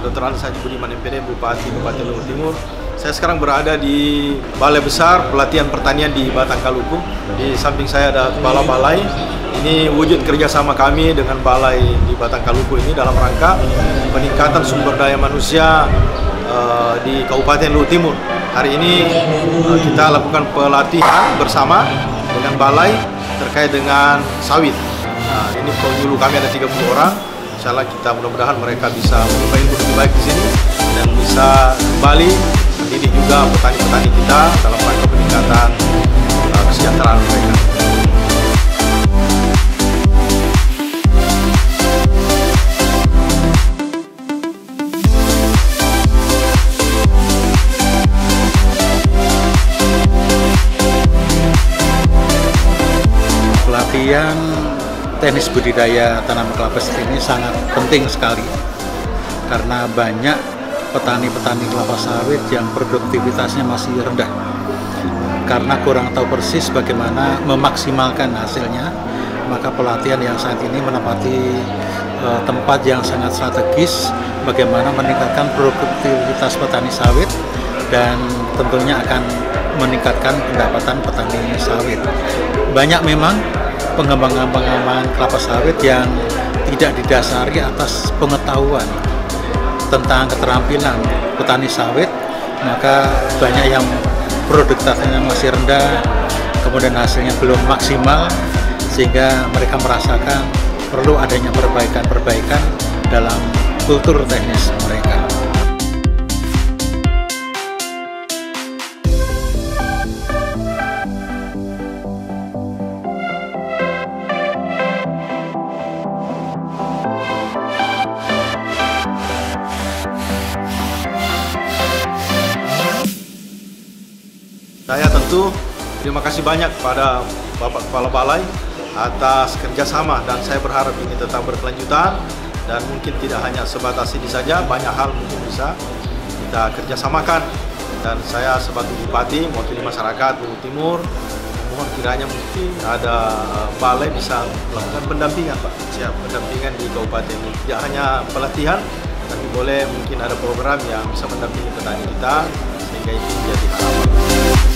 Dr. Anas Haji Budiman MPD Bupati Bupati Luhut Timur. Saya sekarang berada di Balai Besar Pelatihan Pertanian di Batang Kaluku. Di samping saya ada Kepala Balai. Ini wujud kerjasama kami dengan Balai di Batang Kaluku ini dalam rangka peningkatan sumber daya manusia uh, di Kabupaten Luhut Timur. Hari ini uh, kita lakukan pelatihan bersama dengan Balai terkait dengan sawit. Nah, ini penyuluh kami ada 30 orang. Insya Allah kita mudah-mudahan mereka bisa ilmu lebih baik di sini dan bisa kembali mendidik juga petani-petani kita dalam rangka peningkatan uh, kesejahteraan mereka. Pelatihan teknis budidaya tanaman kelapa sawit ini sangat penting sekali karena banyak petani-petani kelapa sawit yang produktivitasnya masih rendah karena kurang tahu persis bagaimana memaksimalkan hasilnya maka pelatihan yang saat ini menempati uh, tempat yang sangat strategis bagaimana meningkatkan produktivitas petani sawit dan tentunya akan meningkatkan pendapatan petani sawit. Banyak memang pengembangan-pengembangan kelapa sawit yang tidak didasari atas pengetahuan tentang keterampilan petani sawit, maka banyak yang produktivitasnya masih rendah, kemudian hasilnya belum maksimal, sehingga mereka merasakan perlu adanya perbaikan-perbaikan dalam kultur teknis mereka. Saya tentu terima kasih banyak kepada Bapak Kepala Balai atas kerjasama dan saya berharap ini tetap berkelanjutan dan mungkin tidak hanya sebatas ini saja, banyak hal mungkin bisa kita kerjasamakan dan saya sebagai Bupati mewakili masyarakat Bukit Timur mohon kiranya mungkin ada balai bisa melakukan pendampingan Pak, siap pendampingan di kabupaten ini. Tidak hanya pelatihan, tapi boleh mungkin ada program yang bisa mendampingi petani kita sehingga itu menjadi harapan.